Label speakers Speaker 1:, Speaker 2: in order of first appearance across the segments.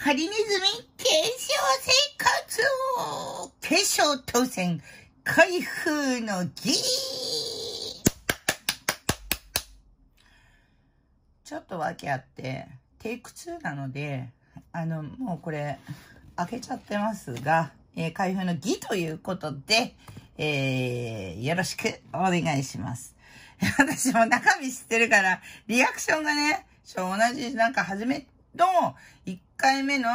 Speaker 1: ハリネズミ継承生活を継承当選開封の儀ちょっと訳あって、テイク2なので、あの、もうこれ、開けちゃってますが、えー開封の儀ということで、えーよろしくお願いします。私も中身知ってるから、リアクションがね、ちょ同じ、なんか初めの1回目の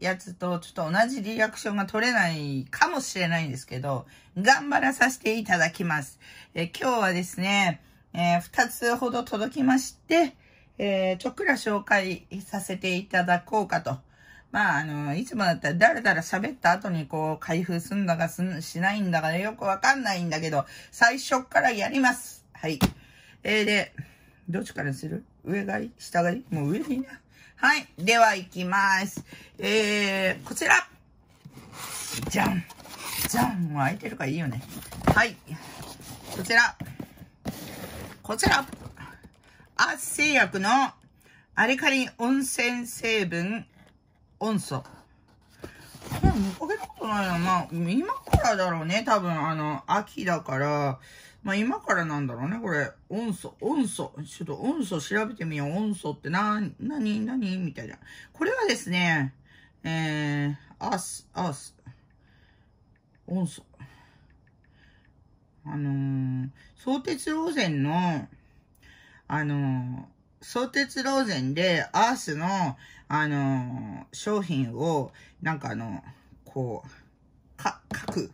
Speaker 1: やつとちょっと同じリアクションが取れないかもしれないんですけど、頑張らさせていただきます。え今日はですね、え2つほど届きまして、えーちょっくら紹介させていただこうかと。まあ、あの、いつもだったらだらだら喋った後にこう、開封すんだかす、しないんだかよくわかんないんだけど、最初からやります。はい。えー、で、どっちからする？上がいい下がいいもう上でいいな。はい。では行きます。えー、こちら。じゃん。じゃん。もう開いてるからいいよね。はい。こちら。こちら。アース製薬のアルカリ温泉成分温素。これ見かけたことないな。まあ、今からだろうね。多分、あの、秋だから、まあ今からなんだろうね。これ、温素、温素。ちょっと温素調べてみよう。温素ってな、なに、なにみたいな。これはですね、えー、アース、アース。温素。あのー、相鉄ローゼンの、あのー、相鉄ローゼンでアースの、あのー商品を、なんかあの、こう、か、書く、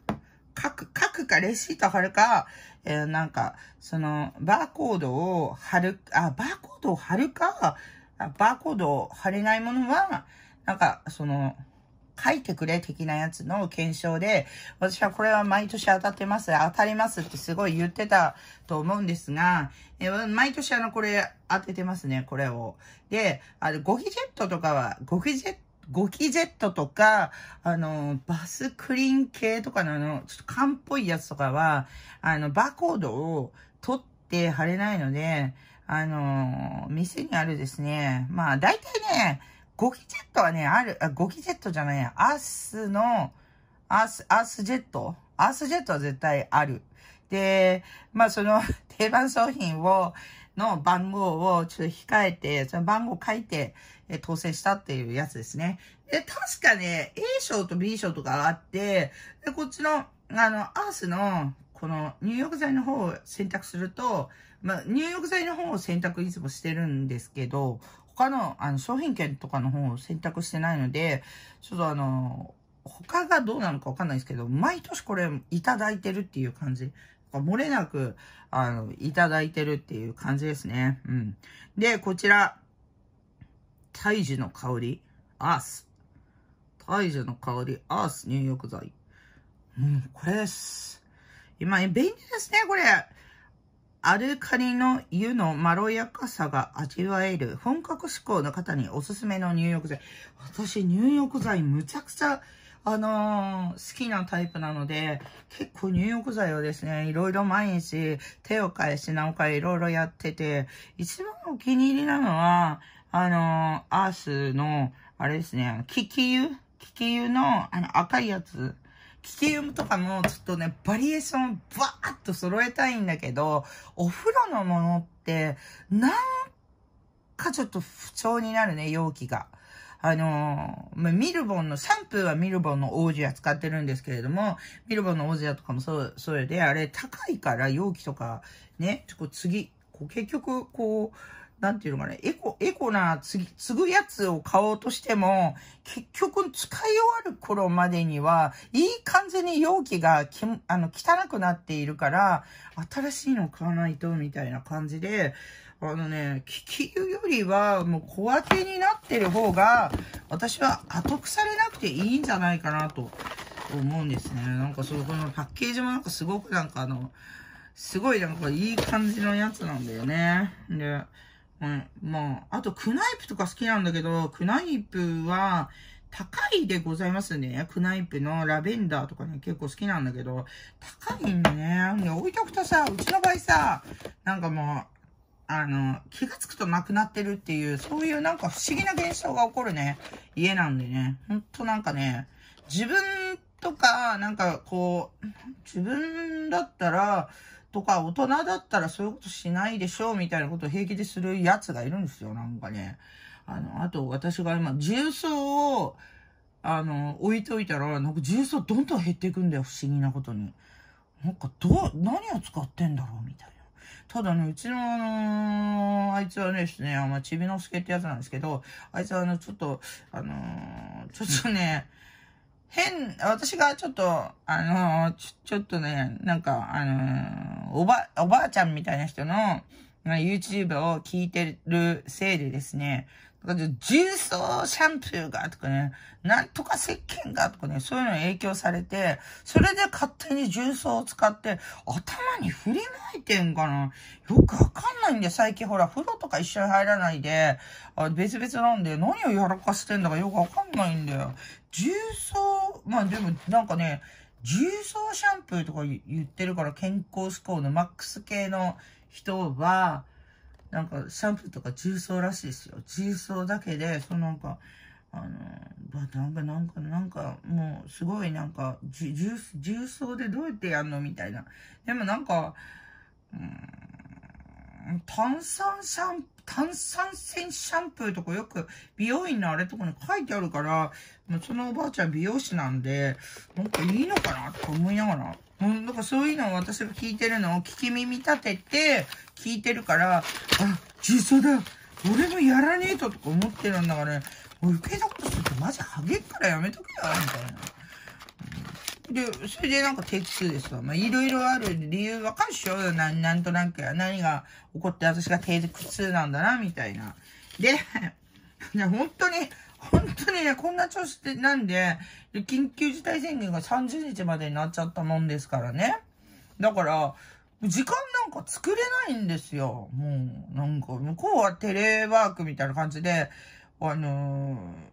Speaker 1: 書く、書くかレシート貼るか、えーなんか、その、バーコードを貼る、あ、バーコードを貼るか、バーコードを貼れないものは、なんか、その、書いてくれ的なやつの検証で、私はこれは毎年当たってます、当たりますってすごい言ってたと思うんですが、え毎年あの、これ当ててますね、これを。で、あの、ゴキジェットとかは、ゴキジェット、ゴキジェットとか、あの、バスクリーン系とかのあの、ちょっと缶っぽいやつとかは、あの、バーコードを取って貼れないので、あの、店にあるですね、まあ、大体ね、ゴキジェットはね、ある、あ、ゴキジェットじゃないや、アースの、アース、アースジェット？アースジェットは絶対ある。で、まあその定番商品を、の番号をちょっと控えて、その番号書いて、え当選したっていうやつですね。で、確かね、A 賞と B 賞とかがあって、で、こっちの、あの、アースの、この入浴剤の方を選択すると、まあ、入浴剤の方を選択いつもしてるんですけど、他の、あの、商品券とかの方を選択してないので、ちょっとあの、他がどうなのかわかんないですけど、毎年これいただいてるっていう感じ。漏れなく、あの、いただいてるっていう感じですね。うん。で、こちら、胎児の香り、アース。胎児の香り、アース入浴剤。うん、これです。今、便利ですね、これ。アルカリの湯のまろやかさが味わえる本格志向の方におすすめの入浴剤。私、入浴剤むちゃくちゃ、あのー好きなタイプなので、結構入浴剤をですね、いろいろ毎日手を変え品を変えいろいろやってて、一番お気に入りなのは、あのアースの、あれですね、キキ湯キキ湯の、あの赤いやつ？キキ湯とかもちょっとね、バリエーションバーっと揃えたいんだけど、お風呂のものって、なんかちょっと不調になるね、容器が。あのーミルボンの、シャンプーはミルボンのオージア使ってるんですけれども、ミルボンのオージアとかもそう、それで、あれ高いから容器とか、ね、ちょっと次、こう結局、こう、なんていうのかね、エコ、エコな次、継ぐやつを買おうとしても、結局使い終わる頃までには、いい感じに容器がきあの汚くなっているから、新しいの買わないと、みたいな感じで、あのね、気球よりはもう小分けになってる方が、私は後腐れなくていいんじゃないかなと思うんですね。なんかそう、このパッケージもなんかすごくなんかあの、すごいなんかいい感じのやつなんだよね。で、うん、まあ、あとクナイプとか好きなんだけど、クナイプは高いでございますね。クナイプのラベンダーとかね、結構好きなんだけど、高いんだね。で置いとくとさ、うちの場合さ、なんかもう、あの、気がつくとなくなってるっていう、そういうなんか不思議な現象が起こるね、家なんでね。ほんとなんかね、自分とか、なんかこう、自分だったら、とか、大人だったらそういうことしないでしょうみたいなことを平気でするやつがいるんですよ、なんかね。あの、あと私が今、重曹を、あの、置いといたら、なんか重曹どんどん減っていくんだよ、不思議なことに。なんか、どう、何を使ってんだろうみたいな。ただね、うちの、あのー、あいつはねですね、まあ、ちびのすけってやつなんですけど、あいつはあの、ちょっと、あのー、ちょっとね、変、私がちょっと、あの、ちょ、ちょっとね、なんか、あのおば、おばあちゃんみたいな人の、YouTube を聞いてるせいでですね、重曹シャンプーがとかね、なんとか石鹸がとかね、そういうのに影響されて、それで勝手に重曹を使って、頭に振りまいてんかな。よくわかんないんで、最近ほら、風呂とか一緒に入らないで、あ別々なんで、何をやらかしてんだかよくわかんないんだよ。重曹、まあでも、なんかね、重曹シャンプーとか言ってるから健康志向のマックス系の人は、なんか、シャンプーとか重曹らしいですよ。重曹だけで、そのなんか、あの、なんか、なんか、なんか、もう、すごいなんか、重、重曹でどうやってやんのみたいな。でもなんか、うん、炭酸シャン、炭酸泉シャンプーとかよく美容院のあれとかに書いてあるから、そのおばあちゃん美容師なんで、なんかいいのかなとか思いながら、うん、なんかそういうのを私が聞いてるのを聞き耳立てて聞いてるから、あ、実際だ。俺もやらねえととか思ってるんだからね、余計なことするとマジハゲっからやめとけよ、みたいな。で、それでなんかテイク2ですわ。まあ、いろいろある理由わかるっしょななんとなく何が起こって私がテイク2なんだな、みたいな。で、本当に、本当にね、こんな調子で、なんで、緊急事態宣言が30日までになっちゃったもんですからね。だから、時間なんか作れないんですよ。もう、なんか、向こうはテレワークみたいな感じで、あのー、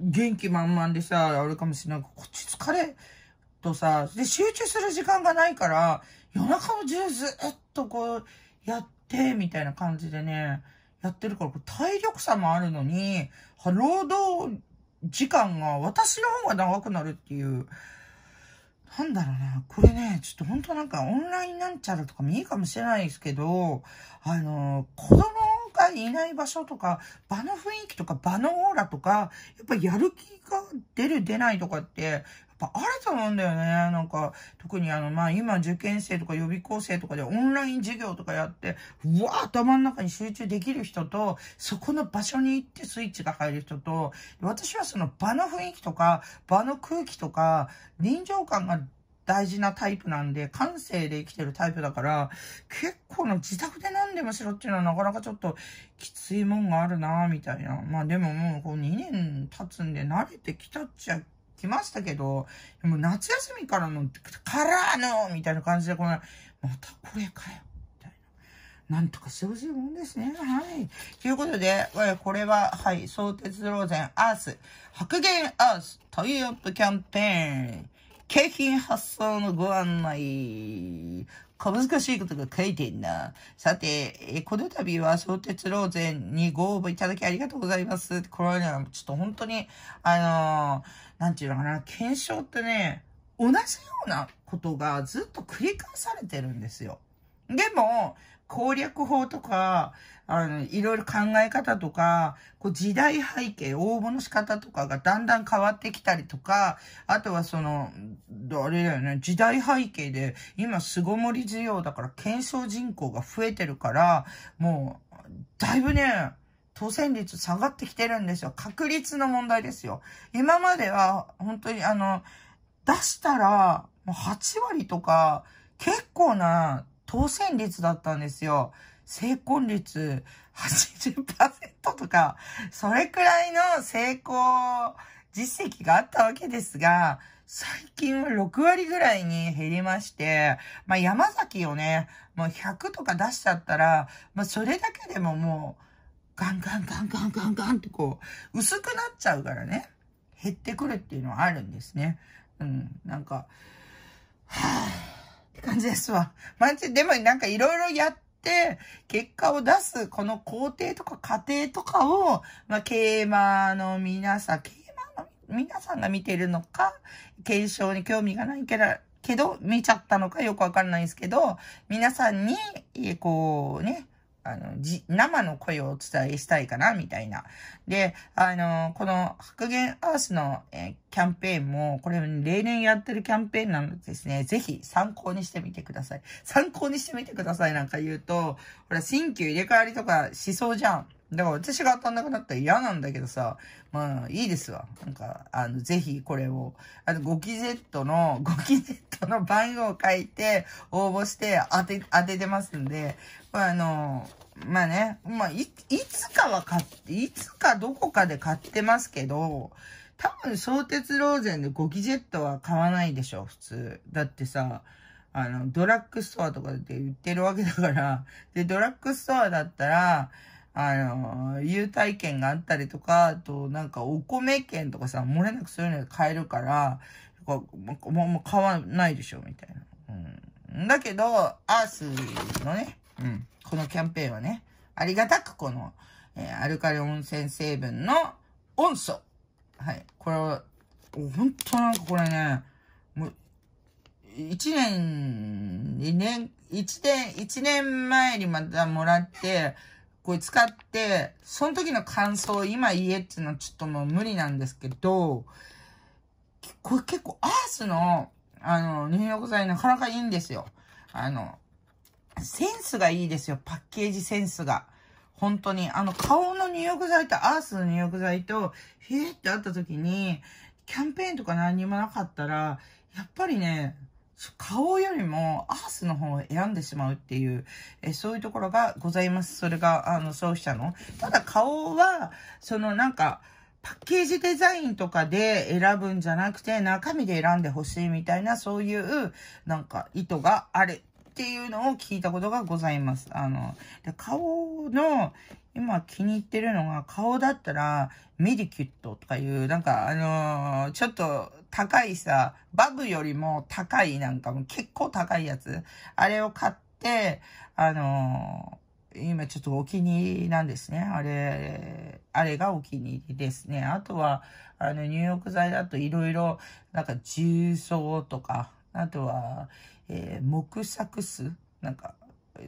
Speaker 1: 元気満々でさ、あれかもしれない。こっち疲れとさ、で、集中する時間がないから、夜中の10ずっとこう、やって、みたいな感じでね、やってるから、体力差もあるのに、労働時間が私の方が長くなるっていう、なんだろうな、これね、ちょっと本当なんかオンラインなんちゃらとかもいいかもしれないですけど、あの、子供いない場所とか、場の雰囲気とか、場のオーラとか、やっぱやる気が出る出ないとかって、ぱあると思うんだよね。なんか、特にあの、まあ今受験生とか予備校生とかでオンライン授業とかやって、うわ頭の中に集中できる人と、そこの場所に行ってスイッチが入る人と、私はその場の雰囲気とか、場の空気とか、臨場感が大事なタイプなんで、感性で生きてるタイプだから、結構の自宅で何でもしろっていうのはなかなかちょっときついもんがあるなみたいな。まあでももうこう2年経つんで慣れてきたっちゃ来ましたけど、もう夏休みからの、からのみたいな感じで、この、またこれかよ。みたいな。なんとかしてほしいもんですね。はい。ということで、これは、はい、相鉄ローゼンアース、白減アーストイアップキャンペーン、景品発送のご案内。小難しいことが書いてんな。さて、この度は小鉄ローゼンにご応募いただきありがとうございます。これはね、ちょっと本当に、あのーなんていうのかな、検証ってね、同じようなことがずっと繰り返されてるんですよ。でも、攻略法とか、あの、いろいろ考え方とか、こう時代背景、応募の仕方とかがだんだん変わってきたりとか、あとはその、あれだよね、時代背景で、今巣ごもり需要だから検証人口が増えてるから、もう、だいぶね、当選率下がってきてるんですよ。確率の問題ですよ。今までは、本当にあの、出したら、もう8割とか、結構な当選率だったんですよ。成婚率80%とか、それくらいの成功実績があったわけですが、最近は6割ぐらいに減りまして、まあ山崎をね、もう100とか出しちゃったら、まあそれだけでももう、ガンガンガンガンガンガンってこう、薄くなっちゃうからね、減ってくるっていうのはあるんですね。うん、なんか、はぁ、って感じですわ。マジ、でもなんかいろいろやって結果を出すこの工程とか過程とかを、まあ、競馬の皆さん、競馬の皆さんが見てるのか、検証に興味がないから、けど、見ちゃったのかよくわかんないですけど、皆さんに、こうね、あの、じ、生の声をお伝えしたいかな、みたいな。で、あの、この白言アースの、え、キャンペーンも、これ例年やってるキャンペーンなのでですね、ぜひ参考にしてみてください。参考にしてみてくださいなんか言うと、ほら、新旧入れ替わりとかしそうじゃん。だから私が当たんなくなったら嫌なんだけどさ、まあいいですわ。なんか、あの、ぜひこれを、あの、5期 Z の、5期 Z の番号を書いて応募して当て、当ててますんで、まああの、まあね、まあい、いつかは買って、いつかどこかで買ってますけど、多分、相鉄ローゼンで5期 Z は買わないでしょ、普通。だってさ、あの、ドラッグストアとかで売ってるわけだから、で、ドラッグストアだったら、あの、優待券があったりとか、あと、なんか、お米券とかさ、漏れなくそういうの買えるから、もう、もう買わないでしょ、みたいな。うん。だけど、アースのね、うん、このキャンペーンはね、ありがたくこの、えー、アルカリ温泉成分の温素。はい。これは、ほんとなんかこれね、もう、一年、二年、一年、一年前にまたもらって、これ使って、その時の感想を今言えっていうのはちょっともう無理なんですけど、これ結構アースの、あの、入浴剤なかなかいいんですよ。あの、センスがいいですよ。パッケージセンスが。本当に。あの、顔の入浴剤とアースの入浴剤と、フィーってあった時に、キャンペーンとか何にもなかったら、やっぱりね、顔よりもアースの方を選んでしまうっていう、えそういうところがございます。それが、あの、消費者の。ただ顔は、そのなんか、パッケージデザインとかで選ぶんじゃなくて、中身で選んでほしいみたいな、そういう、なんか、意図があるっていうのを聞いたことがございます。あの、で顔の、今気に入ってるのが、顔だったら、メディキュットとかいう、なんか、あのー、ちょっと高いさ、バブよりも高い、なんかも結構高いやつ。あれを買って、あのー、今ちょっとお気に入りなんですね。あれ、あれがお気に入りですね。あとは、あの、入浴剤だといろいろ、なんか重曹とか、あとは、えー、木作酢なんか、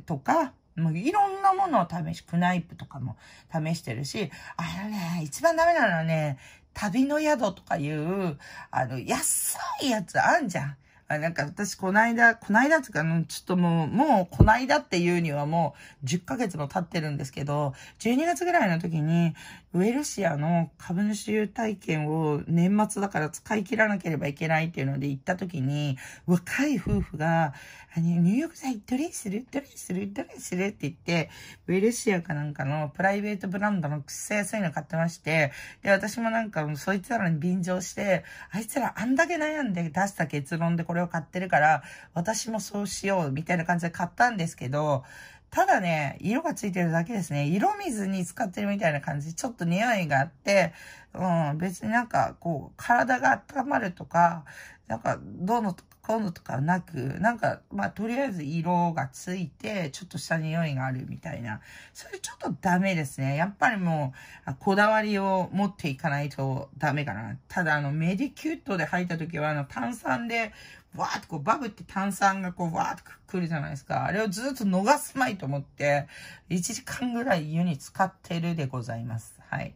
Speaker 1: とか、もういろんなものを試し、クナイプとかも試してるし、あのね、一番ダメなのはね、旅の宿とかいう、あの、安いやつあんじゃん。あなんか私、こないだ、こないだっていうか、ちょっともう、もう、こないだっていうにはもう、10ヶ月も経ってるんですけど、12月ぐらいの時に、ウェルシアの株主優待券を年末だから使い切らなければいけないっていうので行った時に、若い夫婦が、あの、入浴剤どれする？どれする？どれする？って言って、ウェルシアかなんかのプライベートブランドのくっせ安いの買ってまして、で、私もなんかそいつらに便乗して、あいつらあんだけ悩んで出した結論でこれを買ってるから、私もそうしようみたいな感じで買ったんですけど、ただね、色がついてるだけですね。色水に使ってるみたいな感じ。ちょっと匂いがあって、うん、別になんか、こう、体が温まるとか、なんか、どうのとか、こうのとかなく、なんか、まあ、とりあえず色がついて、ちょっとした匂いがあるみたいな。それちょっとダメですね。やっぱりもう、こだわりを持っていかないとダメかな。ただ、あの、メディキュットで入った時は、あの、炭酸でわーっとこう、バブって炭酸がこう、わーっとくるじゃないですか。あれをずっと逃すまいと思って、1時間ぐらい湯に使ってるでございます。はい。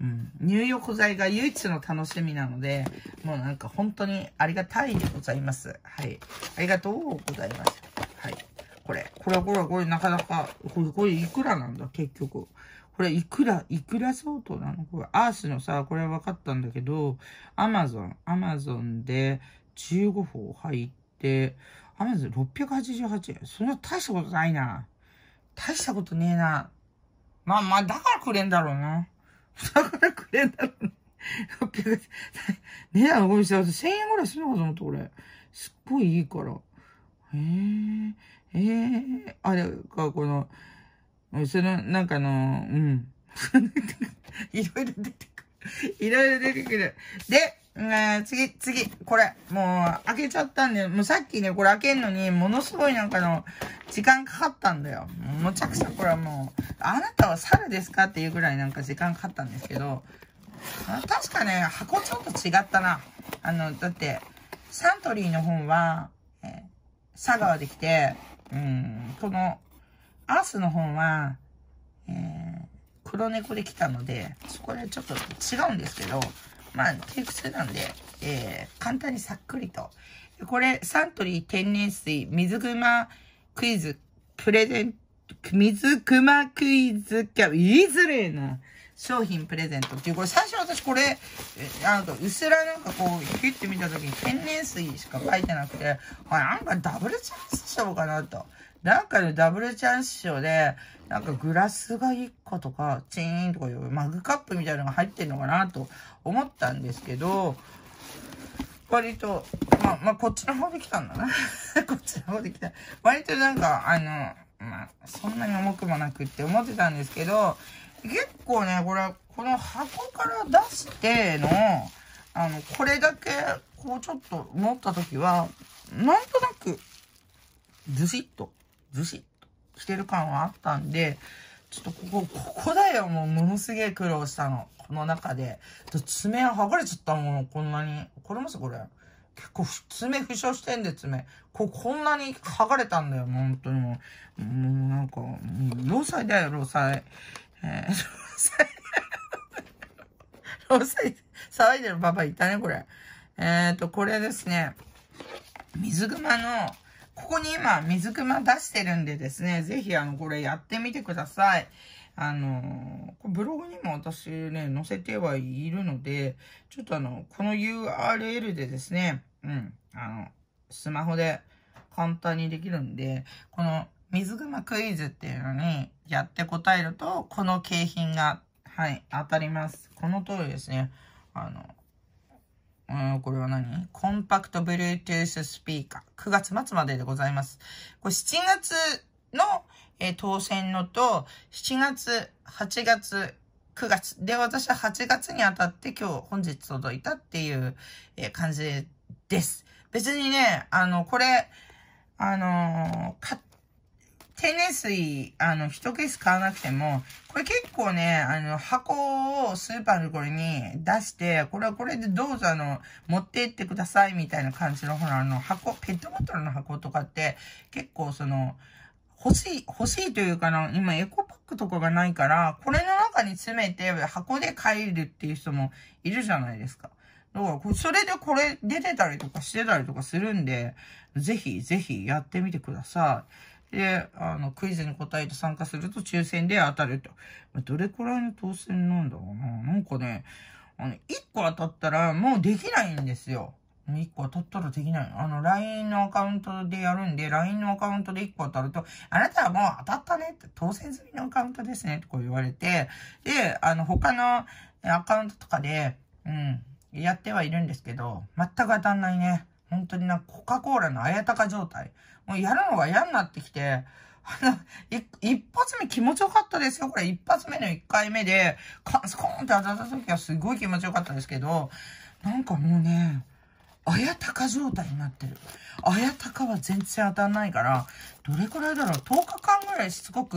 Speaker 1: うん。入浴剤が唯一の楽しみなので、もうなんか本当にありがたいでございます。はい。ありがとうございます。はい。これ、これ、これ、これ、なかなか、これ、これいくらなんだ、結局。これいくら、いくら相当なの？これ、アースのさ、これ分かったんだけど、アマゾン、アマゾンで、15歩入って、アマゾン688円。そんな大したことないな。大したことねえな。まあまあ、だからくれんだろうな。だからくれんだろうな。600値段ごめんなさい。1000円ぐらいするのかと思った、これ。すっごいいいから。へえええあれか、この、その、なんかの、うん。いろいろ出てくる。いろいろ出てくる。で、ね次、次、これ、もう、開けちゃったんで、もうさっきね、これ開けるのに、ものすごいなんかの、時間かかったんだよ。むちゃくちゃこれはもう、あなたは猿ですかっていうぐらいなんか時間かかったんですけど、確かね、箱ちょっと違ったな。あの、だって、サントリーの本は、え、佐川で来て、うん、この、アースの本は、えー、黒猫で来たので、そこでちょっと違うんですけど、まあ、テイク2なんで、えー、簡単にさっくりと。これ、サントリー天然水水熊クイズプレゼント、水熊クイズキャ、言いづれえな。商品プレゼントっていう、これ最初私これ、なんか、うすらなんかこう、ピュって見た時に天然水しか書いてなくて、あ、なんかダブルチャンス賞かなと。なんかのダブルチャンス賞で、なんかグラスが1個とか、チーンとかいうマグカップみたいなのが入ってるのかなと思ったんですけど、割と、まあ、まあ、こっちの方で来たんだな。こっちの方で来た。割となんか、あの、まあ、そんなに重くもなくって思ってたんですけど、結構ね、これ、この箱から出しての、あの、これだけ、こうちょっと持った時は、なんとなく、ずしっと、ずしっとしてる感はあったんで、ちょっとここ、ここだよ、もうものすげえ苦労したの。この中で。爪剥がれちゃったもん、こんなに。これますこれ。結構、爪負傷してんで、爪。こ、こんなに剥がれたんだよ、もう本当にもう。もうなんか、もう、労災だよ、労災。えー、労災。労災、騒いでるパパいたね、これ。えっ、ー、と、これですね。水熊の、ここに今、水熊出してるんでですね、ぜひ、あの、これやってみてください。あの、ブログにも私ね、載せてはいるので、ちょっとあの、この URL でですね、うん、あの、スマホで簡単にできるんで、この水熊クイズっていうのにやって答えると、この景品が、はい、当たります。この通りですね。あの、うん、これは何？コンパクト Bluetooth スピーカー。9月末まででございます。これ7月の、えー、当選のと、7月、8月、9月。で、私は8月に当たって今日、本日届いたっていう、えー、感じです。別にね、あの、これ、あのー、天然水、あの、一ケース買わなくても、これ結構ね、あの、箱をスーパーのこれに出して、これはこれでどうぞあの、持って行ってくださいみたいな感じの、ほら、あの、箱、ペットボトルの箱とかって、結構その、欲しい、欲しいというかな、今エコパックとかがないから、これの中に詰めて箱で帰るっていう人もいるじゃないですか。だから、それでこれ出てたりとかしてたりとかするんで、ぜひぜひやってみてください。で、あの、クイズに答えて参加すると抽選で当たると。どれくらいの当選なんだろうな。なんかね、あの、1個当たったらもうできないんですよ。1個当たったらできない。あの、LINE のアカウントでやるんで、LINE のアカウントで1個当たると、あなたはもう当たったねって、当選済みのアカウントですねってこう言われて、で、あの、他のアカウントとかで、うん、やってはいるんですけど、全く当たんないね。本当にな、コカ・コーラのあやたか状態。もうやるのが嫌になってきて、あの、一発目気持ちよかったですよ。これ一発目の一回目で、カンスコーンって当たった時はすごい気持ちよかったですけど、なんかもうね、あやたか状態になってる。あやたかは全然当たんないから、どれくらいだろう ?10 日間ぐらいしつこく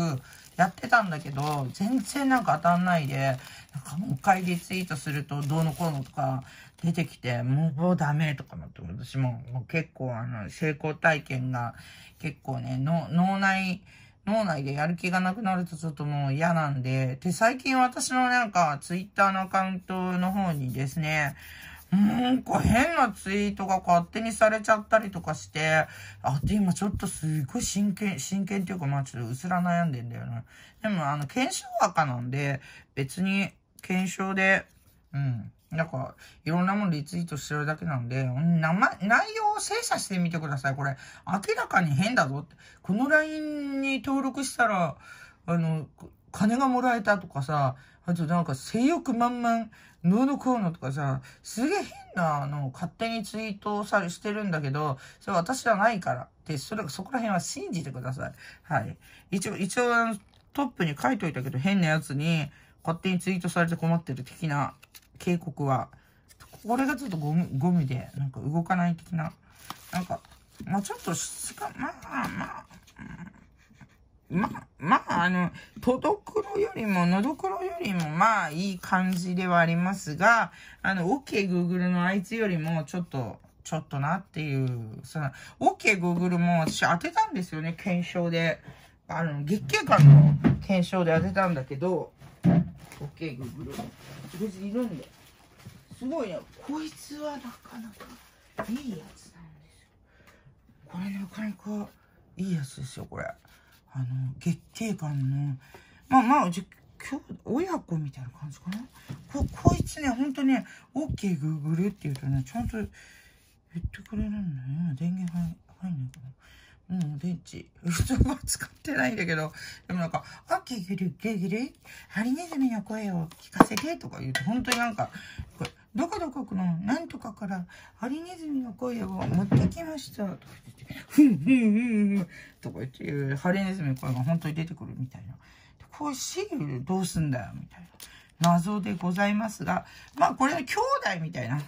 Speaker 1: やってたんだけど、全然なんか当たんないで、なんかもう一回リツイートするとどうのこうのとか出てきて、もうダメとかなって、私ももう結構あの、成功体験が結構ね、脳内、脳内でやる気がなくなるとちょっともう嫌なんで、で、最近私のなんかツイッターのアカウントの方にですね、なんか変なツイートが勝手にされちゃったりとかして、あと今ちょっとすっごい真剣、真剣っていうかまあちょっとうすら悩んでんだよな。でもあの、検証赤なんで、別に検証で、うん。なんか、いろんなものリツイートしてるだけなんで、名前、内容を精査してみてください。これ、明らかに変だぞって。この LINE に登録したら、あの、金がもらえたとかさ、あとなんか性欲満々、ノードコーノとかさ、すげえ変なの勝手にツイートさしてるんだけど、それ私じゃないから。で、それ、そこら辺は信じてください。はい。一応、一応、トップに書いといたけど、変なやつに勝手にツイートされて困ってる的な警告は、これがちょっとゴム、ゴムで、なんか動かない的な。なんか、まあちょっと質が、まあまあ、まあ、まあ、あの、トドクロよりも、ノドクロよりも、まあ、いい感じではありますが、あの、OK Google のあいつよりも、ちょっと、ちょっとなっていう、その、OK Google も私当てたんですよね、検証で。あの、月経感の検証で当てたんだけど、OK Google。別にいるんで。すごいね。こいつはなかなかいいやつなんですよ。これなかなかいいやつですよ、これ。あの、月経感の、まあまあ、じ今日、親子みたいな感じかな。こ、こいつね、ほんとね、OK Google って言うとね、ちゃんと言ってくれるんだよ。電源入入んないかな。うん、電池。普通は使ってないんだけど、でもなんか、あ、ゲグル、ゲグル、ハリネズミの声を聞かせてとか言うと、本当になんか、これ、どこどこのなんとかからハリネズミの声を持ってきました。とか言って、ふんふんふんふんとか言って、ハリネズミの声が本当に出てくるみたいな。これシールどうすんだよみたいな謎でございますが、まあこれは兄弟みたいな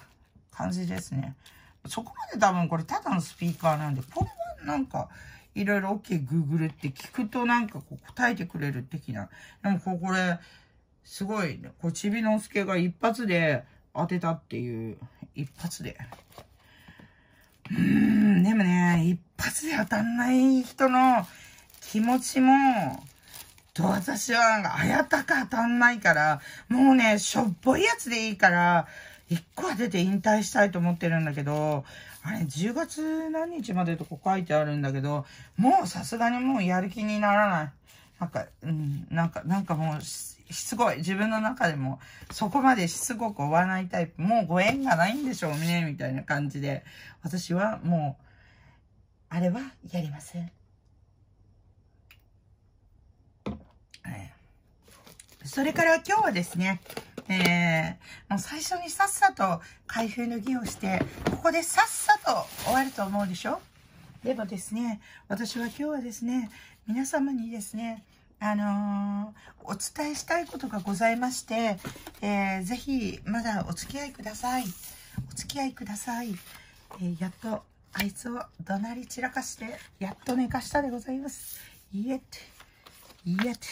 Speaker 1: 感じですね。そこまで多分これただのスピーカーなんで、これはなんか、いろいろ OK Google って聞くとなんかこう答えてくれる的な。でもこれ、すごい、ねこれちびのすけが一発で当てたっていう、一発で。うーん、でもね、一発で当たんない人の気持ちも、と私はなんか、あやたか当たんないから、もうね、しょっぽいやつでいいから、一個は出て引退したいと思ってるんだけど、あれ、10月何日までとか書いてあるんだけど、もうさすがにもうやる気にならない。なんか、うん、なんか、なんかもう、しつこい。自分の中でも、そこまでしつこく追わないタイプ。もうご縁がないんでしょうね、みたいな感じで。私はもう、あれはやりません。それから今日はですね、えー、もう最初にさっさと開封の儀をして、ここでさっさと終わると思うでしょ？でもですね、私は今日はですね、皆様にですね、あのー、お伝えしたいことがございまして、えー、ぜひ、まだお付き合いください。お付き合いください。えー、やっと、あいつを怒鳴り散らかして、やっと寝かしたでございます。いえて、いえて、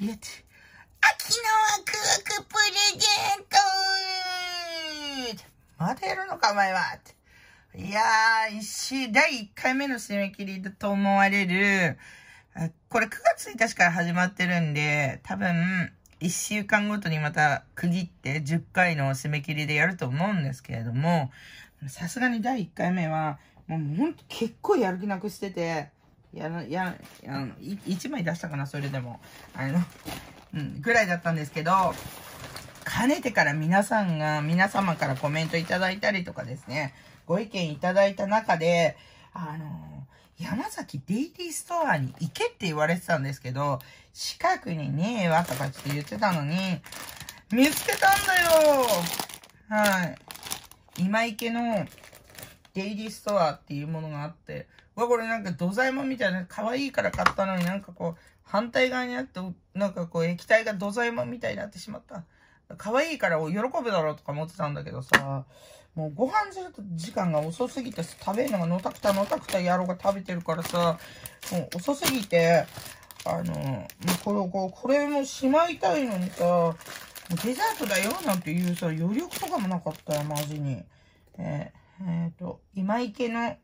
Speaker 1: いえて。秋のワクワクプレゼントまだやるのか、お前は。いやー、一第1回目の締め切りだと思われる、これ9月1日から始まってるんで、多分、1週間ごとにまた区切って10回の締め切りでやると思うんですけれども、さすがに第1回目は、もうほんと結構やる気なくしてて、やや、や、1枚出したかな、それでも。あの、うん、ぐらいだったんですけど、かねてから皆さんが、皆様からコメントいただいたりとかですね、ご意見いただいた中で、あの、山崎デイリーストアに行けって言われてたんですけど、近くにねえわとかって言ってたのに、見つけたんだよはい。今池のデイリーストアっていうものがあって、わ、これなんか土左衛門みたいな可愛いから買ったのになんかこう、反対側にあって、なんかこう液体が土左衛門みたいになってしまった。可愛いから喜ぶだろうとか思ってたんだけどさ、もうご飯する時間が遅すぎて食べるのがのたくたのたくた野郎が食べてるからさ、もう遅すぎて、あの、もうこれを、こうこれもしまいたいのにさ、デザートだよなんていうさ、余力とかもなかったよ、マジに。えー、えー、と、今池の、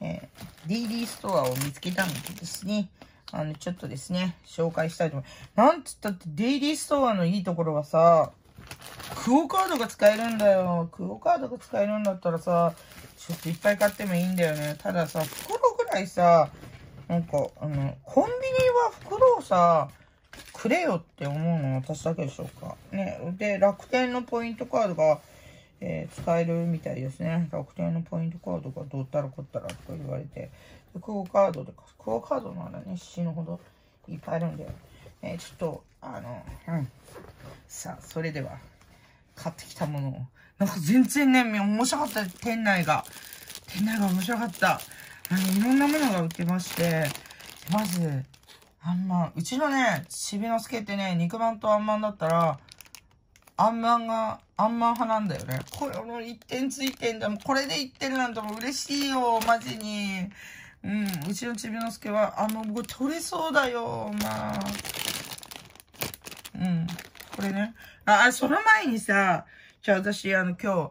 Speaker 1: えー、DD ストアを見つけたんですね。あの、ちょっとですね、紹介したいと思います。なんつったって、デイリーストアのいいところはさ、クオカードが使えるんだよ。クオカードが使えるんだったらさ、ちょっといっぱい買ってもいいんだよね。たださ、袋ぐらいさ、なんか、あの、コンビニは袋をさ、くれよって思うのは私だけでしょうか。ね。で、楽天のポイントカードが、えー、使えるみたいですね。楽天のポイントカードがどうったらこったらとか言われて。クオカードでか、クオカードならね、死ぬほどいっぱいあるんで、えー、ちょっと、あの、うん。さあ、それでは、買ってきたものを。なんか全然ね、面白かった、店内が。店内が面白かった。あの、いろんなものが売ってまして、まず、あんま、うちのね、ちびのすけってね、肉まんとあんまんだったら、あんまんが、あんまん派なんだよね。これの1点ついてんだもん。これで1点なんてもう嬉しいよ、マジに。うん、うちのちびのすけは、あ、もう僕取れそうだよ、まあ。うん、これね。あ、その前にさ、じゃあ私、あの、今日、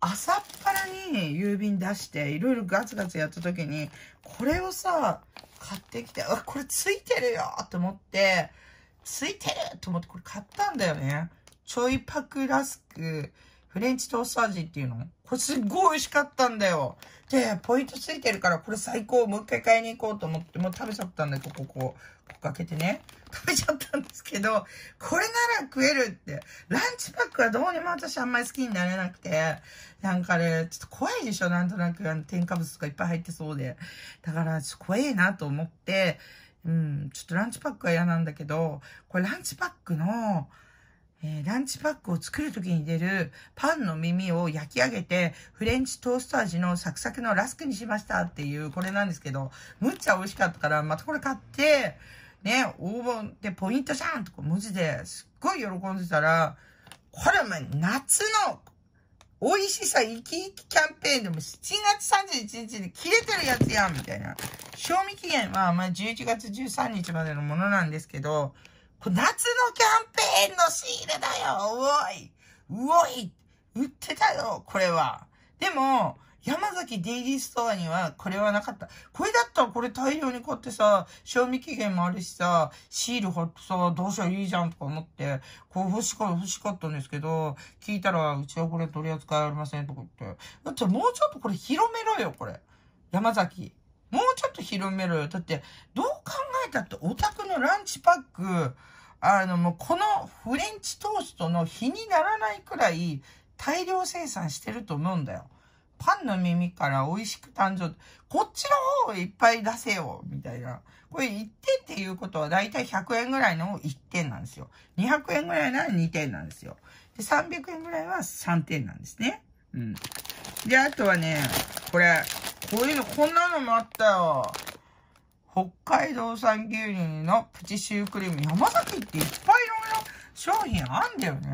Speaker 1: 朝っぱらに郵便出して、いろいろガツガツやった時に、これをさ、買ってきて、あ、これついてるよと思って、ついてると思ってこれ買ったんだよね。ちょいパクラスク、フレンチトースト味っていうの？これすっごい美味しかったんだよ。で、ポイントついてるからこれ最高。もう一回買いに行こうと思って、もう食べちゃったんだよ、ここ、ここ、ここかけてね。食べちゃったんですけど、これなら食えるって。ランチパックはどうにも私あんまり好きになれなくて、なんかね、ちょっと怖いでしょ？なんとなく、あの、添加物とかいっぱい入ってそうで。だから、ちょっと怖いなと思って、うん、ちょっとランチパックは嫌なんだけど、これランチパックの、えー、ランチパックを作るときに出るパンの耳を焼き上げて、フレンチトースト味のサクサクのラスクにしましたっていう、これなんですけど、むっちゃ美味しかったから、またこれ買って、ね、応募でポイントじゃんとか文字ですっごい喜んでたら、これお前夏の美味しさ生き生きキャンペーンでも7月31日に切れてるやつやんみたいな。賞味期限はまあ11月13日までのものなんですけど、これ夏のキャンペーンのシールだよおいおい売ってたよこれは。でも、山崎デイリーストアにはこれはなかった。これだったらこれ大量に買ってさ、賞味期限もあるしさ、シール貼ってさ、どうしたらいいじゃんとか思って、こう欲しか欲しかったんですけど、聞いたら、うちはこれ取り扱いありませんとか言って。だってもうちょっとこれ広めろよ、これ。山崎。もうちょっと広めろよ。だって、どうえたってオタクのランチパック、あの、もうこのフレンチトーストの日にならないくらい大量生産してると思うんだよ。パンの耳から美味しく誕生。こっちの方をいっぱい出せよ、みたいな。これ1点っていうことはだいたい100円ぐらいの1点なんですよ。200円ぐらいなら2点なんですよ。で、300円ぐらいは3点なんですね。うん。で、あとはね、これ、こういうの、こんなのもあったよ。北海道産牛乳のプチシュークリーム。山崎っていっぱいいろいろ商品あんだよね。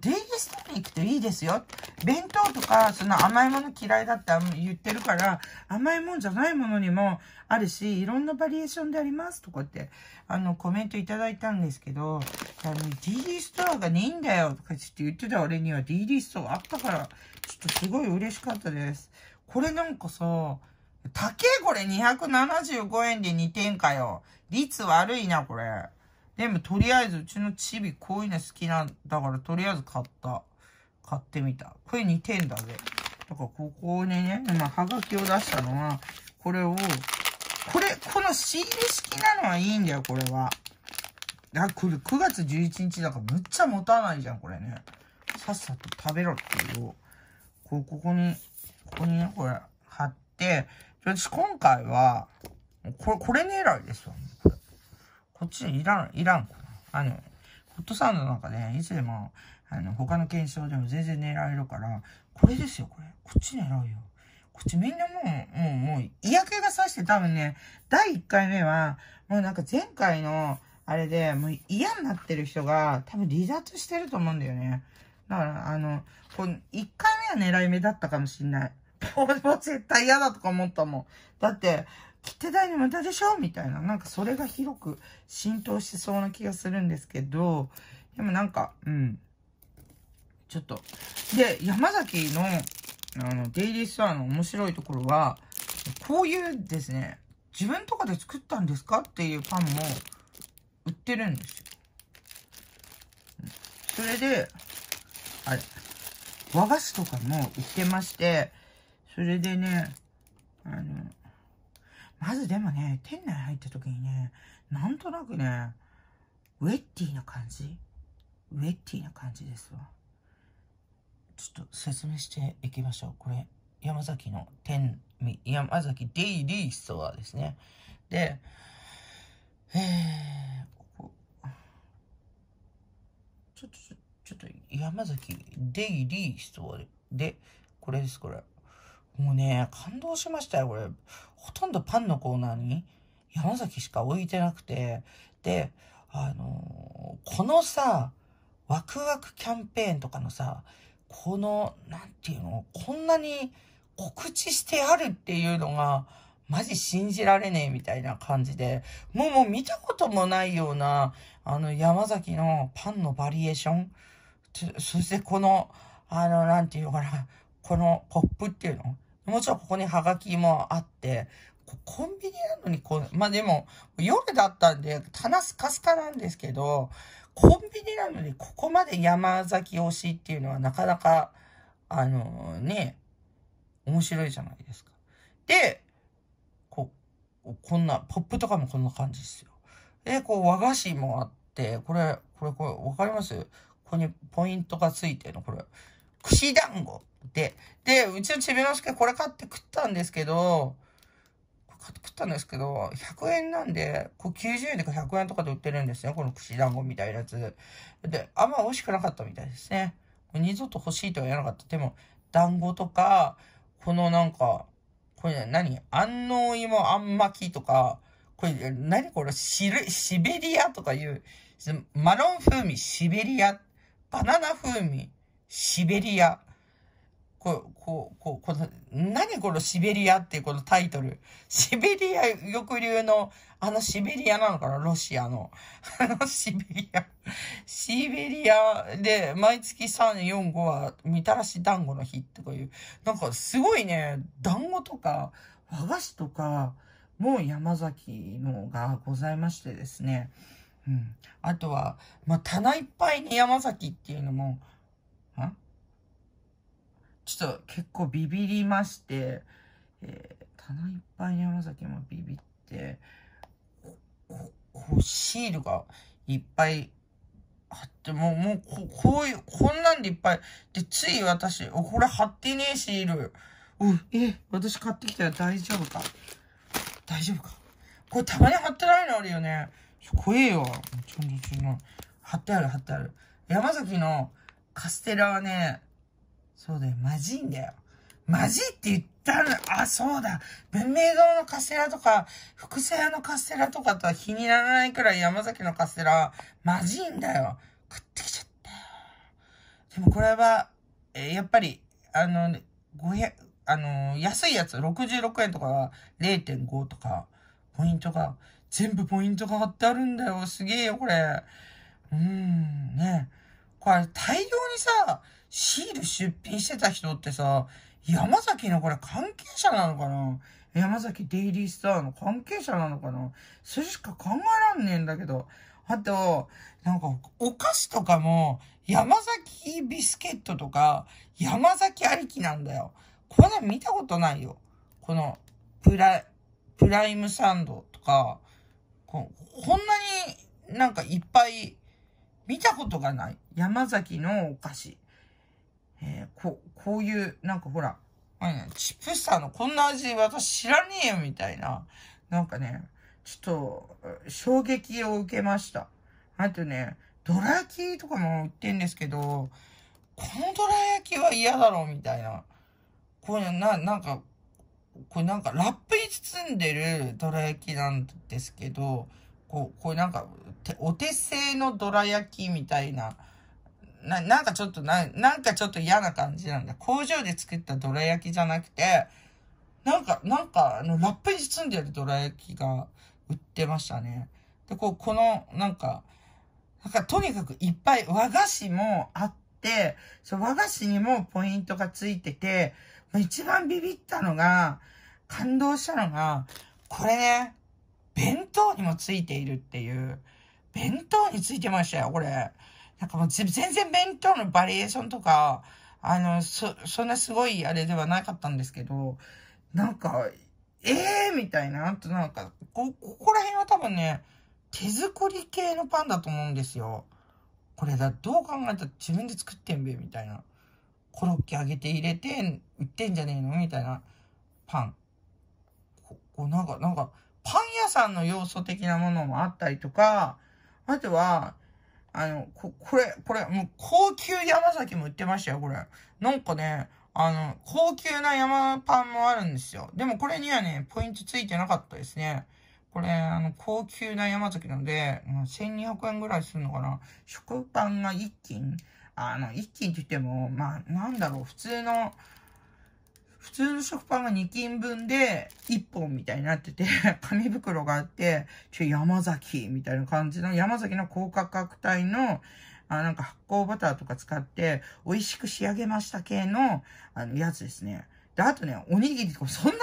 Speaker 1: デイリーストアに行くといいですよ。弁当とか、その甘いもの嫌いだって言ってるから、甘いもんじゃないものにもあるし、いろんなバリエーションでありますとかって、あの、コメントいただいたんですけど、あの、デイリーストアがねえんだよとかって言ってた俺にはデイリーストアあったから、ちょっとすごい嬉しかったです。これなんかさ、高えこれ275円で2点かよ。率悪いな、これ。でも、とりあえず、うちのチビこういうの好きなんだから、とりあえず買った。買ってみた。これ2点だぜ。だから、ここにね、まあ、はがきを出したのは、これを、これ、このシール式なのはいいんだよ、これは。あ、これ9月11日だからむっちゃ持たないじゃん、これね。さっさと食べろっていう。こうここに、ここにね、これ貼って、私今回は、これ、これ狙いですよ。これこっちいらん、いらん。あの、ホットサンドなんかね、いつでも、あの、他の検証でも全然狙えるから、これですよ、これ。こっち狙うよ。こっちみんなもう、もう、もう、嫌気がさして多分ね、第1回目は、もうなんか前回の、あれで、もう嫌になってる人が、多分離脱してると思うんだよね。だから、あの、この、1回目は狙い目だったかもしんない。俺 も絶対嫌だとか思ったもん。だって、切手代の無駄でしょ？みたいな。なんかそれが広く浸透しそうな気がするんですけど、でもなんか、うん。ちょっと。で、山崎の、あの、デイリーストアの面白いところは、こういうですね、自分とかで作ったんですかっていうパンも売ってるんですよ。それで、あれ、和菓子とかも売ってまして、それでね、あの、まずでもね、店内入った時にね、なんとなくね、ウェッティな感じ？ウェッティな感じですわ。ちょっと説明していきましょう。これ、山崎の店、山崎デイリーストアですね。で、えー、ここ、ちょっと、ちょっと、山崎デイリーストアで、これです、これ。もうね、感動しましたよ、これ。ほとんどパンのコーナーに山崎しか置いてなくて。で、あのー、このさ、ワクワクキャンペーンとかのさ、この、なんていうの、こんなに告知してあるっていうのが、マジ信じられねえみたいな感じで、もうもう見たこともないような、あの、山崎のパンのバリエーション。そしてこの、あの、なんていうのかな、このポップっていうのもちろんここにハガキもあって、コンビニなのにこう、まあでも、夜だったんで、棚スカスカなんですけど、コンビニなのにここまで山崎推しっていうのはなかなか、あのね、面白いじゃないですか。で、こう、こんな、ポップとかもこんな感じですよ。で、こう、和菓子もあって、これ、これ、これ、わかります？ここにポイントがついてるの、これ。串団子で、で、うちのちびのすけこれ買って食ったんですけど、買って食ったんですけど、100円なんで、こう90円とか100円とかで売ってるんですよ。この串団子みたいなやつ。で、あんま美味しくなかったみたいですね。二度と欲しいとは言わなかった。でも、団子とか、このなんか、これ何？安納芋あん巻きとか、これ何？これシル、シベリアとかいう、マロン風味シベリア、バナナ風味シベリア。こう、こう、こう、この、何このシベリアっていうこのタイトル。シベリア抑留の、あのシベリアなのかなロシアの。あのシベリア。シベリアで、毎月3、4、5は、みたらし団子の日とかいう。なんかすごいね、団子とか、和菓子とか、もう山崎のがございましてですね。うん。あとは、まあ、棚いっぱいに山崎っていうのも、ちょっと結構ビビりまして、えー、棚いっぱいに山崎もビビって、シールがいっぱい貼って、もう、もうこ、こういう、こんなんでいっぱい。で、つい私、これ貼ってねえシール。お、え、私買ってきたら大丈夫か？大丈夫か？これたまに貼ってないのあるよね。怖えよ。ちょんちょん貼ってある貼ってある。山崎のカステラはね、そうだよ、マジいんだよ。マジって言ったら、あ、そうだ。文明堂のカステラとか、福瀬屋のカステラとかとは気にならないくらい山崎のカステラは、マジいんだよ。食ってきちゃったよ。でもこれは、えー、やっぱり、あの、500、あの、安いやつ、66円とかは0.5とか、ポイントが、全部ポイントが貼ってあるんだよ。すげえよ、これ。うーん、ね。これ、大量にさ、シール出品してた人ってさ、山崎のこれ関係者なのかな？山崎デイリースターの関係者なのかな？それしか考えらんねえんだけど。あと、なんか、お菓子とかも、山崎ビスケットとか、山崎ありきなんだよ。これ見たことないよ。この、プラ、プライムサンドとか、ここんなになんかいっぱい見たことがない。山崎のお菓子。えー、こ、こういう、なんかほら、ね、チップスターのこんな味私知らねえよみたいな。なんかね、ちょっと、衝撃を受けました。あとね、ドラ焼きとかも売ってんですけど、このドラ焼きは嫌だろうみたいな。これな、なんか、これなんかラップに包んでるドラ焼きなんですけど、こう、これなんか、お手製のドラ焼きみたいな、な、なんかちょっとな、なんかちょっと嫌な感じなんだ。工場で作ったドラ焼きじゃなくて、なんか、なんか、あの、ラップに包んでるドラ焼きが売ってましたね。で、こう、この、なんか、なんかとにかくいっぱい和菓子もあって、そう和菓子にもポイントがついてて、一番ビビったのが、感動したのが、これね、弁当にもついているっていう、弁当についてましたよ、これ。なんかもう全然弁当のバリエーションとか、あの、そ、そんなすごいあれではなかったんですけど、なんか、ええー、みたいな、あとなんか、こ、ここら辺は多分ね、手作り系のパンだと思うんですよ。これだ、どう考えたら自分で作ってんべ、みたいな。コロッケ揚げて入れて、売ってんじゃねえのみたいなパン。ここなんか、なんか、パン屋さんの要素的なものもあったりとか、あとは、あの、こ、これ、これ、もう高級山崎も売ってましたよ、これ。なんかね、あの、高級な山パンもあるんですよ。でもこれにはね、ポイントついてなかったですね。これ、あの、高級な山崎なので、1200円ぐらいするのかな。食パンが1斤あの、1斤って言っても、まあ、なんだろう、普通の、普通の食パンが2斤分で1本みたいになってて、紙袋があって、ちょ、山崎みたいな感じの、山崎の高価格帯の、あなんか発酵バターとか使って美味しく仕上げました系の、あの、やつですね。で、あとね、おにぎりとか、そんなに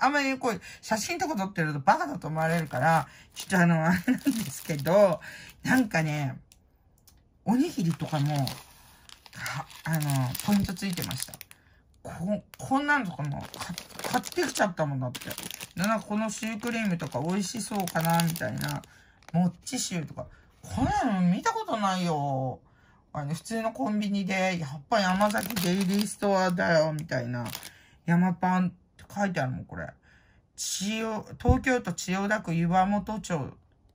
Speaker 1: あんまりこう、写真とか撮ってるとバカだと思われるから、ちょっとあの、あれなんですけど、なんかね、おにぎりとかも、あの、ポイントついてました。こ、こんなんとかも買ってきちゃったもんだって。なんかこのシュークリームとか美味しそうかな、みたいな。もっちシューとか。こんなの見たことないよ。あの、普通のコンビニで、やっぱ山崎デイリーストアだよ、みたいな。山パンって書いてあるもん、これ。千代、東京都千代田区岩本町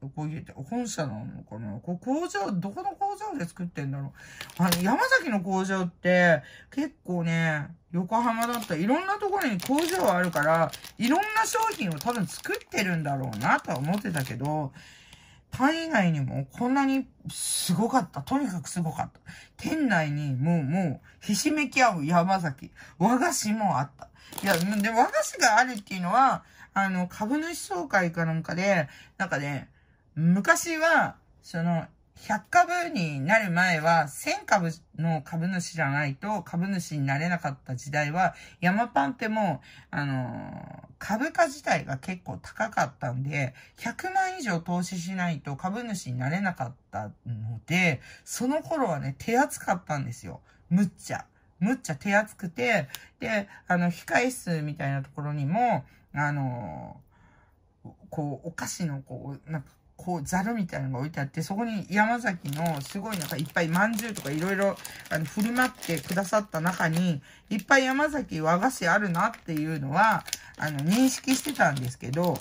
Speaker 1: こういう、本社なのかな？こ工場、どこの工場で作ってんだろう？あの、山崎の工場って、結構ね、横浜だったいろんなところに工場あるから、いろんな商品を多分作ってるんだろうなとは思ってたけど、パン以外にもこんなにすごかった。とにかくすごかった。店内にもう、もう、ひしめき合う山崎。和菓子もあった。いや、で、和菓子があるっていうのは、あの、株主総会かなんかで、なんかね、昔は、その、100株になる前は、1000株の株主じゃないと株主になれなかった時代は、ヤマパンってもう、あの、株価自体が結構高かったんで、100万以上投資しないと株主になれなかったので、その頃はね、手厚かったんですよ。むっちゃ。むっちゃ手厚くて、で、あの、控え室みたいなところにも、あの、こう、お菓子の、こう、なんか、こう、ザルみたいなのが置いてあって、そこに山崎のすごいなんかいっぱい饅頭とかいろいろ、あの、振る舞ってくださった中に、いっぱい山崎和菓子あるなっていうのは、あの、認識してたんですけど、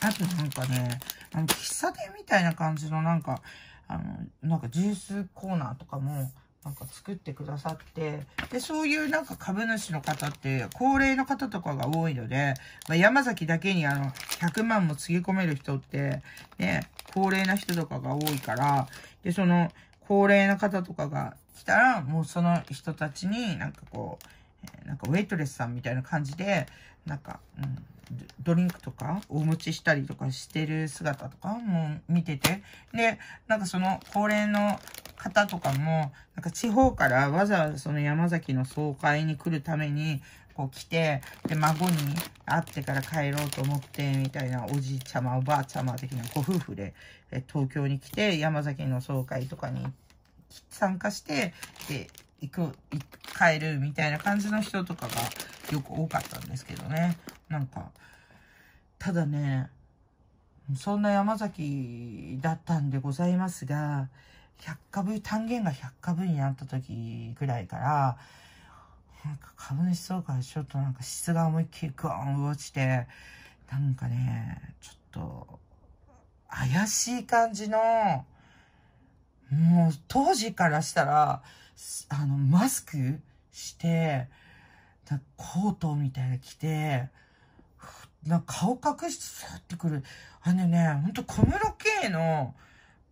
Speaker 1: あとなんかね、あの、喫茶店みたいな感じのなんか、あの、なんかジュースコーナーとかも、なんか作ってくださって、で、そういうなんか株主の方って、高齢の方とかが多いので、まあ、山崎だけにあの、100万もつぎ込める人って、ね、高齢な人とかが多いから、で、その、高齢な方とかが来たら、もうその人たちになんかこう、なんかウェイトレスさんみたいな感じで、なんか、うん、ドリンクとかお持ちしたりとかしてる姿とかも見てて、で、なんかその高齢の方とかも、なんか地方からわざわざその山崎の総会に来るために、こう来て、で、孫に会ってから帰ろうと思って、みたいなおじいちゃま、おばあちゃま的なご夫婦で、え東京に来て、山崎の総会とかに参加して、で、行く、帰るみたいな感じの人とかがよく多かったんですけどね。なんか、ただね、そんな山崎だったんでございますが、百株、単元が100株になった時ぐらいから、なんか株主総会ちょっとなんか質が思いっきりグーン落ちて、なんかね、ちょっと、怪しい感じの、もう当時からしたら、あの、マスクして、コートみたいな着て、な顔隠してさってくる。あのね、ほんと小室圭の、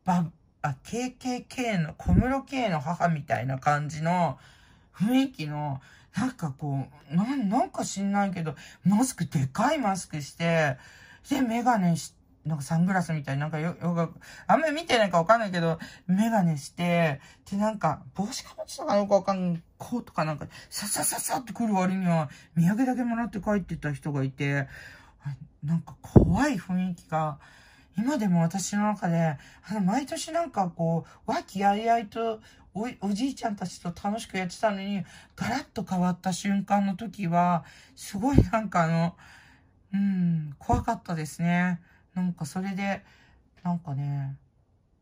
Speaker 1: ば、あ、KKK の、小室圭の母みたいな感じの雰囲気の、なんかこう、なん、なんか知んないけど、マスク、でかいマスクして、で、メガネし、なんかサングラスみたいな、なんかよ、よあんまり見てないかわかんないけど、メガネして、で、なんか、帽子かぶってたかどうかわかんない、こうとかなんか、ささささって来る割には、土産だけもらって帰ってた人がいて、なんか怖い雰囲気が、今でも私の中で、あの、毎年なんかこう、和気あいあいとお、おじいちゃんたちと楽しくやってたのに、ガラッと変わった瞬間の時は、すごいなんかあの、うん、怖かったですね。なんかそれで、なんかね、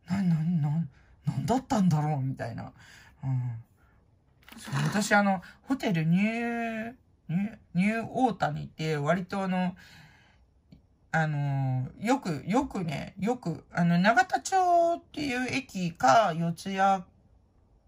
Speaker 1: な、な、な、なんだったんだろうみたいな。うん。う私あの、ホテルニュー、ニュー、ニューオータに行って、割とあの、あの、よく、よくね、よく、あの、長田町っていう駅か、四谷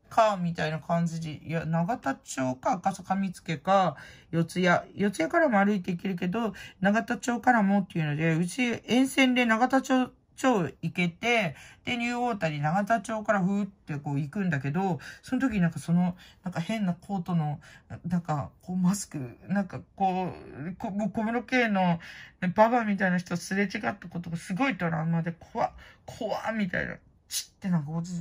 Speaker 1: か、みたいな感じで、いや、長田町か、赤坂見附か、四谷、四谷からも歩いて行けるけど、長田町からもっていうので、うち沿線で長田町町行けて、で、ニューオータニ長田町からふーってこう行くんだけど、その時なんかその、なんか変なコートの、なんかこうマスク、なんかこう、こ小室圭のねババみたいな人すれ違ったことがすごいトラウマで、怖怖みたいな。チってなんか落ち、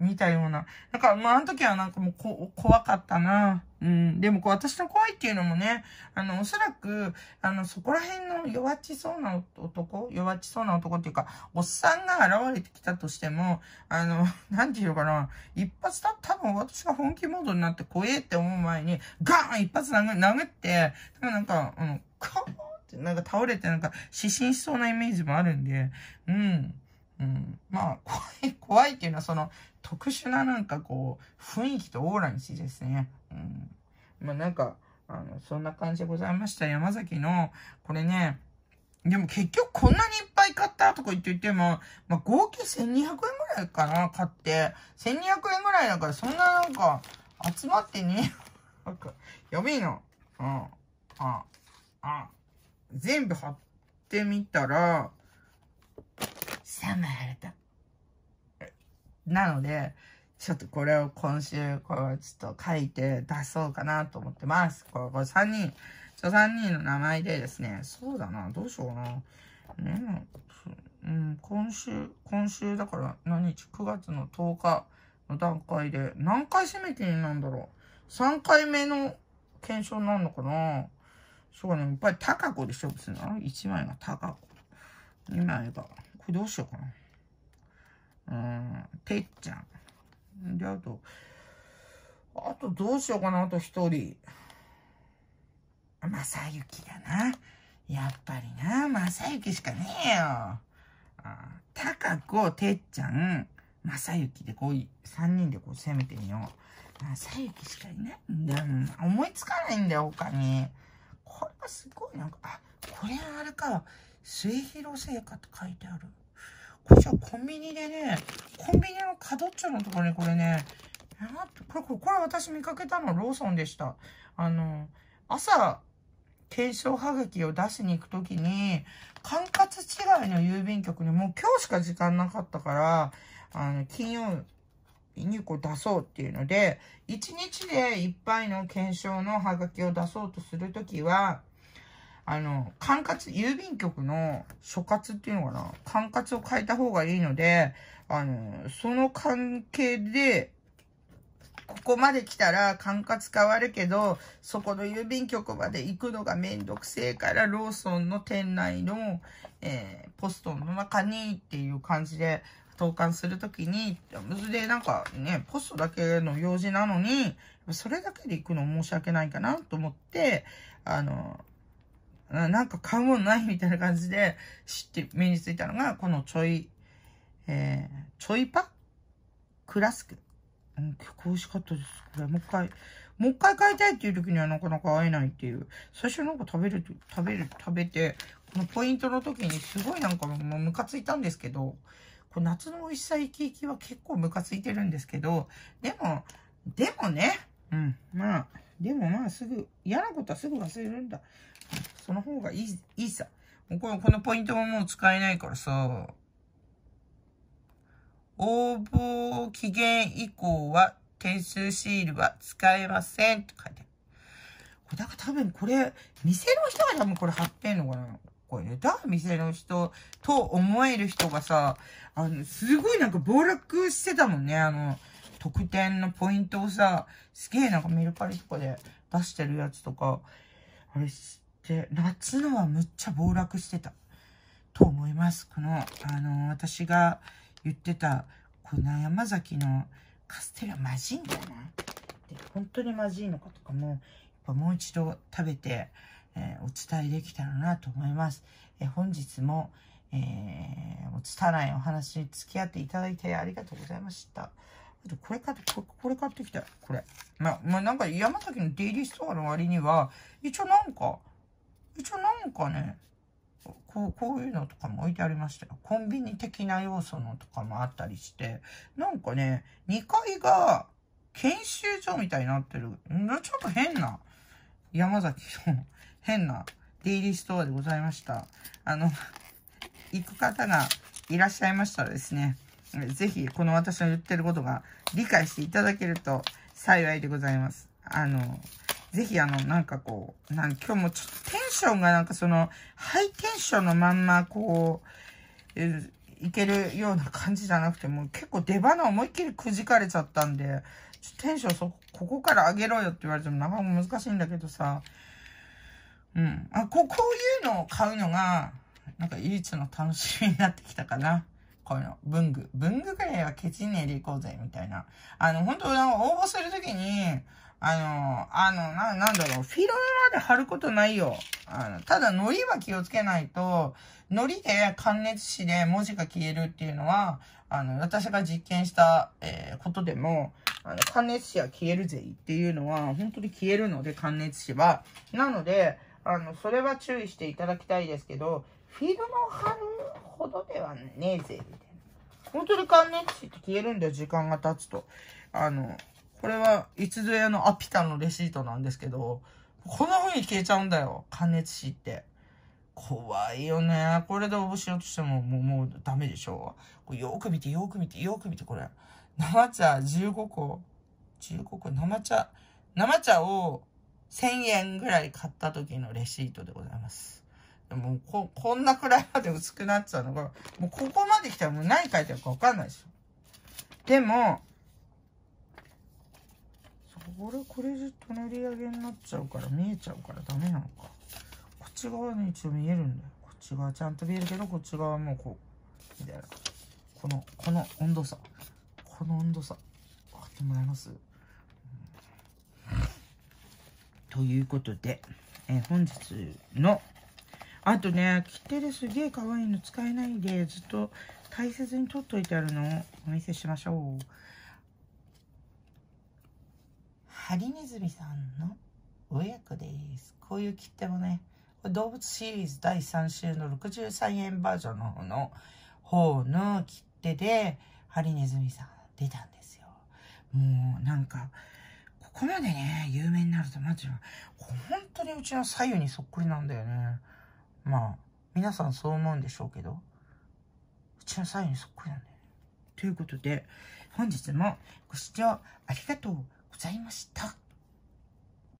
Speaker 1: 見たような。なんか、まあ、あの時はなんかもうこ、怖かったな。うん。でも、こう、私の怖いっていうのもね、あの、おそらく、あの、そこら辺の弱っちそうな男弱っちそうな男っていうか、おっさんが現れてきたとしても、あの、なんていうかな、一発だ、多分私が本気モードになって怖えって思う前に、ガーン一発殴殴って、多分なんか、うん、カーンってなんか倒れてなんか失神しそうなイメージもあるんで、うん。うん、まあ、怖い、怖いっていうのはその特殊ななんかこう、雰囲気とオーラについてですね。うん。まあなんか、あの、そんな感じでございました。山崎の、これね、でも結局こんなにいっぱい買ったとか言って言っても、まあ合計1200円ぐらいかな、買って。1200円ぐらいだからそんななんか、集まってね、なんか、やべえな。うん。あ、あ、全部貼ってみたら、3枚貼れた。なので、ちょっとこれを今週、こう、ちょっと書いて出そうかなと思ってます。これ、これ3人、ちょ、3人の名前でですね、そうだな、どうしようかな。ねうん、今週、今週だから何日 ?9 月の10日の段階で、何回締め切りなんだろう。3回目の検証なるのかなそうね、やっぱり高子で勝負するな。1枚が高子。2枚がれどうしようかな。うん、てっちゃん。で、あと、あとどうしようかな、あと一人。まさゆきだな。やっぱりな、まさゆきしかねえよ。たかこ、てっちゃん、まさゆきでこう、三人でこう攻めてみよう。まさゆきしかいないんだよ。思いつかないんだよ、他に。これはすごいなんか、あ、これあれか。末広製菓って書いてある。これじゃコンビニでね、コンビニの角っちょのところにこれね、これ、これ、これ私見かけたのローソンでした。あの、朝、検証はがきを出しに行くときに、管轄違いの郵便局にもう今日しか時間なかったから、あの、金曜日にこう出そうっていうので、1日でいっぱいの検証のはがきを出そうとするときは、あの、管轄、郵便局の所轄っていうのかな？管轄を変えた方がいいので、あの、その関係で、ここまで来たら管轄変わるけど、そこの郵便局まで行くのがめんどくせえから、ローソンの店内の、えー、ポストの中にっていう感じで投函するときに、それでなんかね、ポストだけの用事なのに、それだけで行くの申し訳ないかなと思って、あの、うんなんか買うもんないみたいな感じで知って目についたのが、このちょい、えー、ちょいパクラスク。うん、結構美味しかったです。これ、もう一回、もう一回買いたいっていう時にはなかなか会えないっていう。最初なんか食べる、食べる、食べて、このポイントの時にすごいなんかもうムカついたんですけど、こ夏の美味しさ生き生きは結構ムカついてるんですけど、でも、でもね、うん、まあ、でもまあすぐ、嫌なことはすぐ忘れるんだ。その方がいい、いいさ。このこのポイントももう使えないからさ。応募期限以降は点数シールは使えませんって書いてある。これだから多分これ、店の人が多分これ貼ってんのかなこれね、だ店の人と思える人がさ、あの、すごいなんか暴落してたもんね、あの、特典のポイントをさ、すげえなんかメルカリとかで出してるやつとか、あれて、夏のはむっちゃ暴落してた。と思います。この、あの、私が言ってた、この山崎のカステラまじいんだな？で、本当にまじいのかとかも、やっぱもう一度食べて、えー、お伝えできたらなと思います。えー、本日も、えー、お拙いお話に付き合っていただいてありがとうございました。あと、これ買って、これ、これ買ってきた。これ。ま、まあ、なんか、山崎のデイリーストアの割には、一応なんか、一応なんかね、こう、こういうのとかも置いてありましたよ。コンビニ的な要素のとかもあったりして、なんかね、2階が研修所みたいになってる。ちょっと変な、山崎の変なデイリーストアでございました。あの、行く方がいらっしゃいましたらですね、ぜひこの私の言ってることが理解していただけると幸いでございます。あの、ぜひあの、なんかこう、なん今日もちょっとテンションがなんかその、ハイテンションのまんまこう、いけるような感じじゃなくて、もう結構出花思いっきりくじかれちゃったんで、ちょテンションそ、ここから上げろよって言われてもなかなか難しいんだけどさ、うん。あ、こう、こういうのを買うのが、なんか唯一の楽しみになってきたかな。こういうの。文具。文具ぐらいはケチねえでいこうぜ、みたいな。あの、本当応募するときに、あの、あの、な、なんだろう、フィルムまで貼ることないよ。あの、ただ、糊は気をつけないと、糊で感熱紙で文字が消えるっていうのは、あの、私が実験した、えー、ことでも、あの、感熱紙は消えるぜっていうのは、本当に消えるので、感熱紙は。なので、あの、それは注意していただきたいですけど、フィルムを貼るほどではねえぜ、みたいな。本当に感熱紙って消えるんだよ、時間が経つと。あの、これはいつぞやのアピタのレシートなんですけど、こんな風に消えちゃうんだよ、感熱紙って。怖いよね。これで応募しようとしても、もう、もうダメでしょ。これよく見て、よく見て、よく見て、これ。生茶15個。15個、生茶。生茶を1000円ぐらい買った時のレシートでございます。でもこ、こんなくらいまで薄くなっちゃうのが、もうここまで来たらもう何書いてあるかわかんないでしょ。でも、これ、これずっと塗り上げになっちゃうから見えちゃうからダメなのか。こっち側に一応見えるんだよ。こっち側ちゃんと見えるけど、こっち側はもうこう、みたいな。この、この温度差。この温度差。分かってもらえます、うん、ということで、え本日のあとね、切手ですげえ可愛いの使えないで、ずっと大切に取っといてあるのをお見せしましょう。ハリネズミさんの親子です。こういう切手もね、動物シリーズ第3週の63円バージョンの方の方の切手で、ハリネズミさん出たんですよ。もうなんか、ここまでね、有名になるとマジは、本当にうちの左右にそっくりなんだよね。まあ、皆さんそう思うんでしょうけど、うちのサインそっくりなんだよね。ということで、本日もご視聴ありがとうざいました。